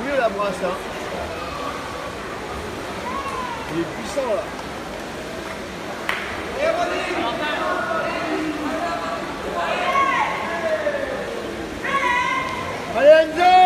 mieux la brasse hein. Il est puissant là. Allez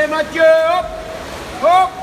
Allez Mathieu, hop Hop